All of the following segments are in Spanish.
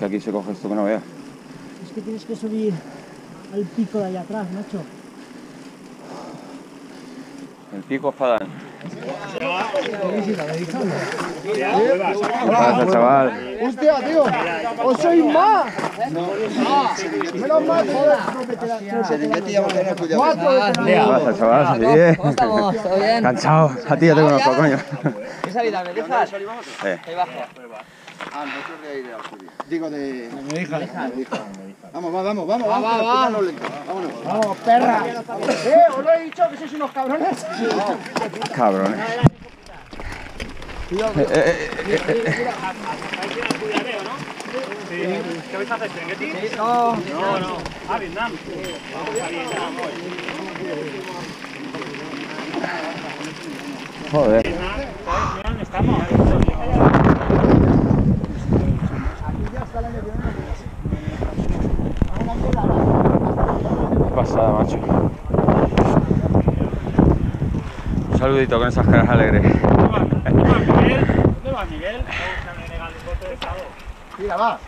que aquí se coge esto que no veas. Es que tienes que subir al pico de allá atrás, macho. El pico espadán. ¿Qué pasa, chaval? ¡Hostia, tío! ¡Os sois más! Menos mal, joder. Cuatro ¿Qué pasa, chaval? Bien. ¿Cómo estamos? ¿Todo bien? Cansado. A ti ya te conozco, coño. ¿Qué salida me dejas? Eh. Ahí bajo. Ah, nosotros de ahí de Alcudia. Digo de... mi hija. Vamos, va, vamos, vamos. Va, va, va. Vámonos. Vamos, perra. Eh, os lo he dicho que sois unos cabrones. Cabrones. Eh, eh, eh, eh, eh. ¿Qué vais a hacer? No, No, no. Ah, Vietnam. Joder. ¿Dónde estamos? Qué pasada, macho. Un saludito con esas caras alegres. ¿Dónde va Miguel? ¿Dónde va Miguel? Mira, va.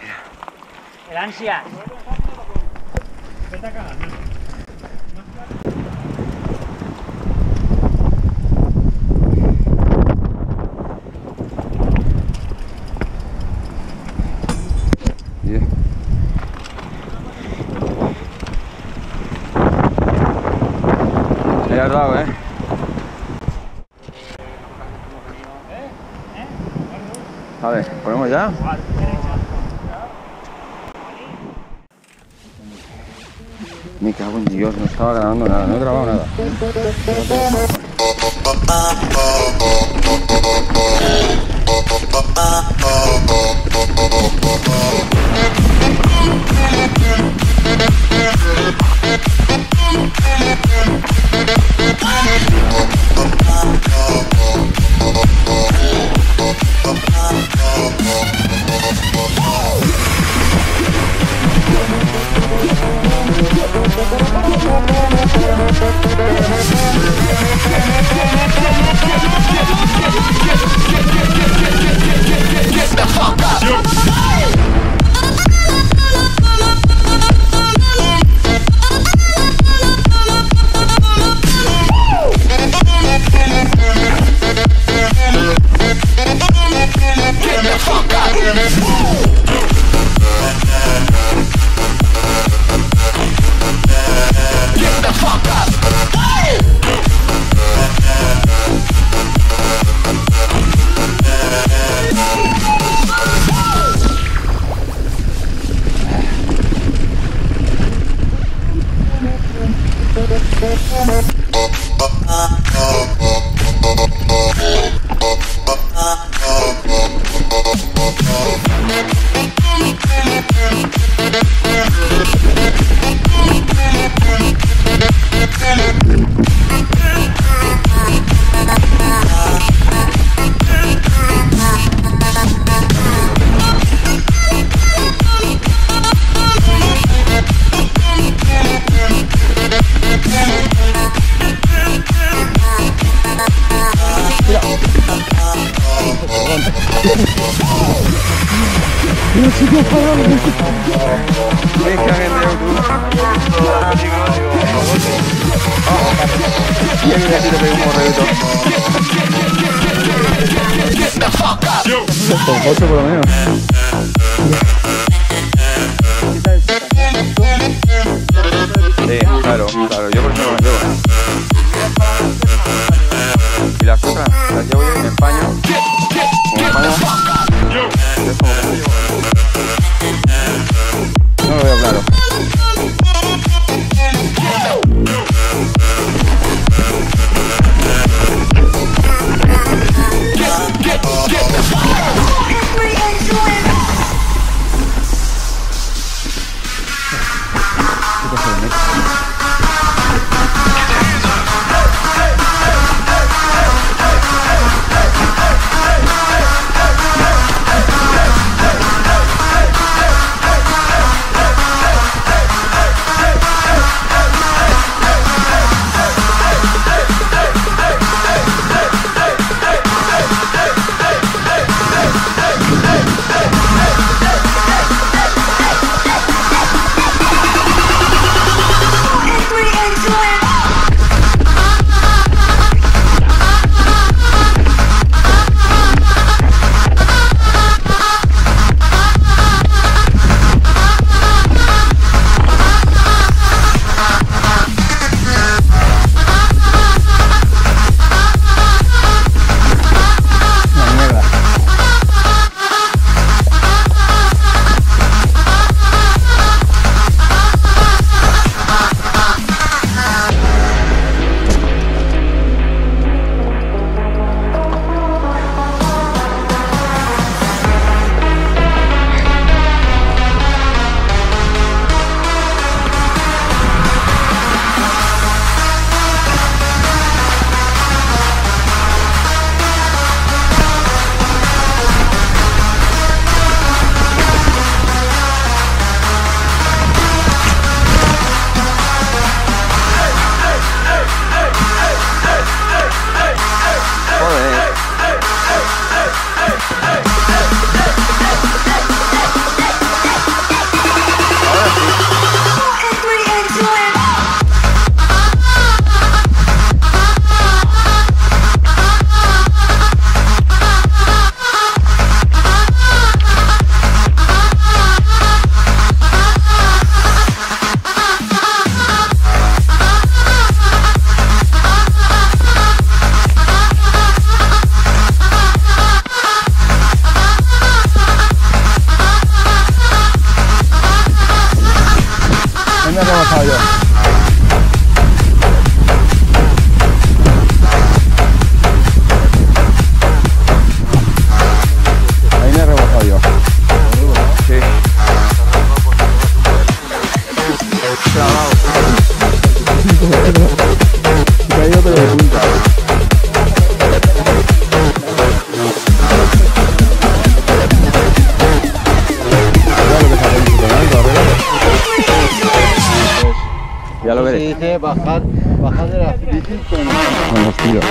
El ansia. Vete a cagar, ¿eh? A ver, ¿ponemos ya? Me cago en Dios, no estaba grabando nada, no he grabado nada. Con por lo menos. Claro, claro, yo por eso no las llevo. Y las otras las llevo y me Bakalım. Anlaşılıyor.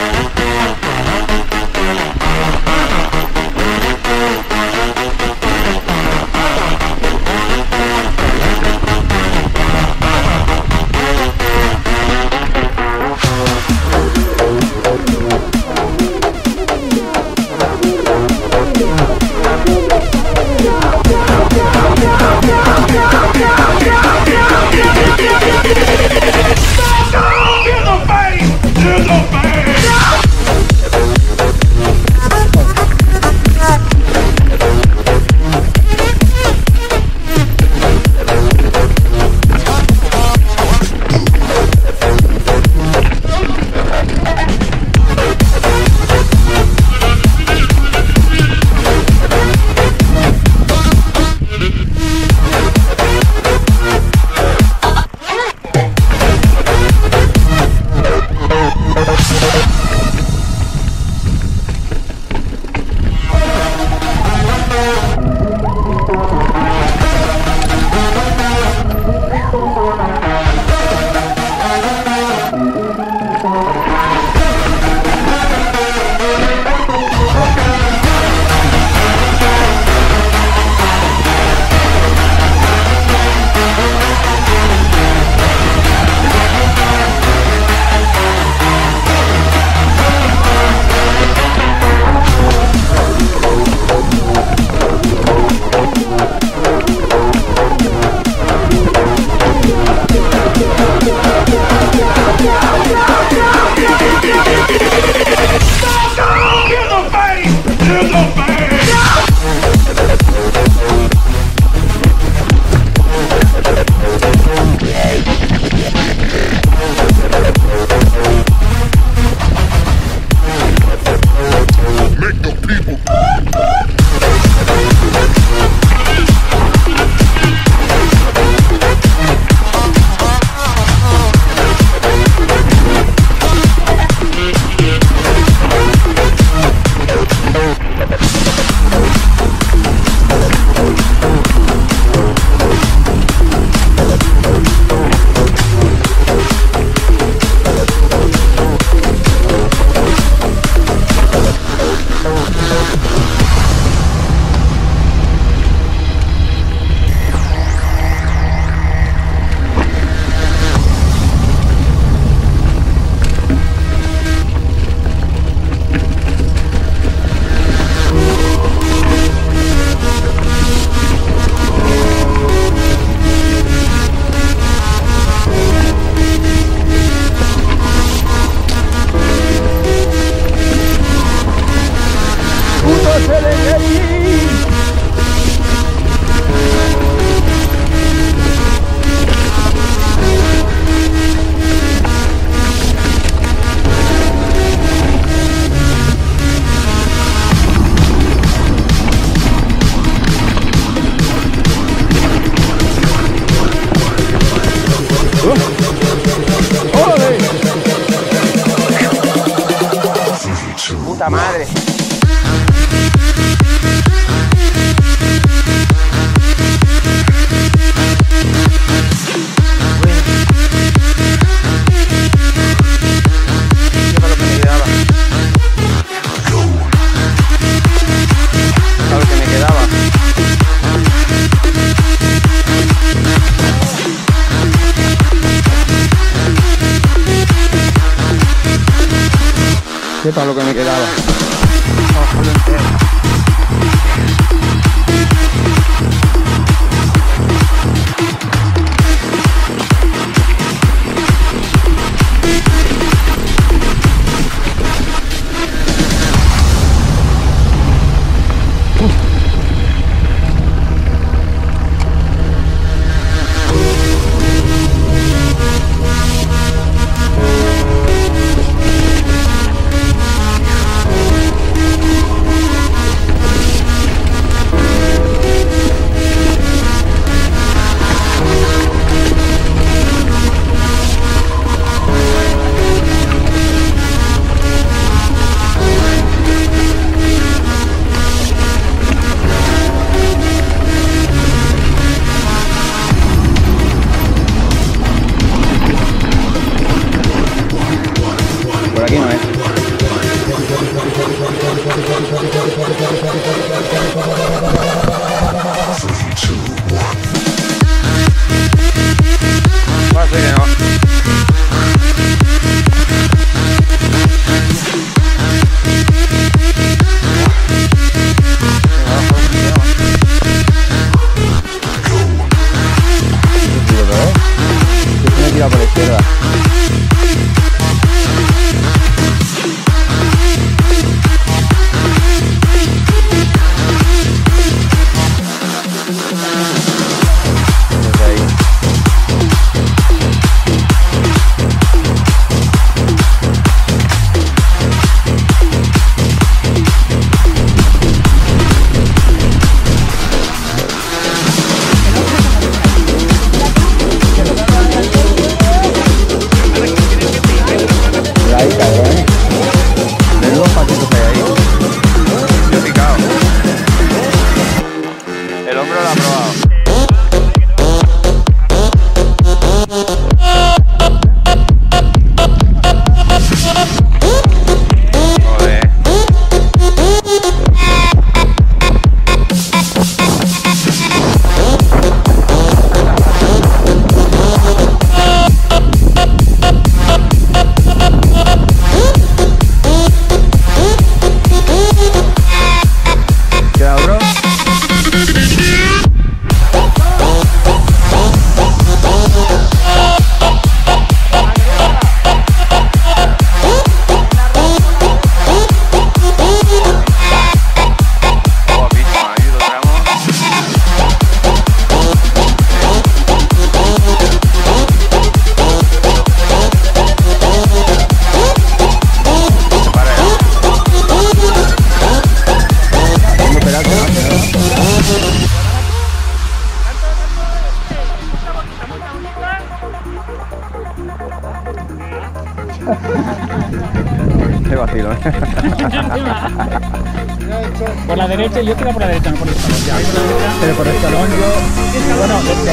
Sepa lo que me quedaba. Qué vacilo. ¿eh? por la derecha, yo tiro por la derecha, no por el. Pero por el. Bueno, desde